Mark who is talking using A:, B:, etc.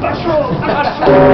A: 場所場所。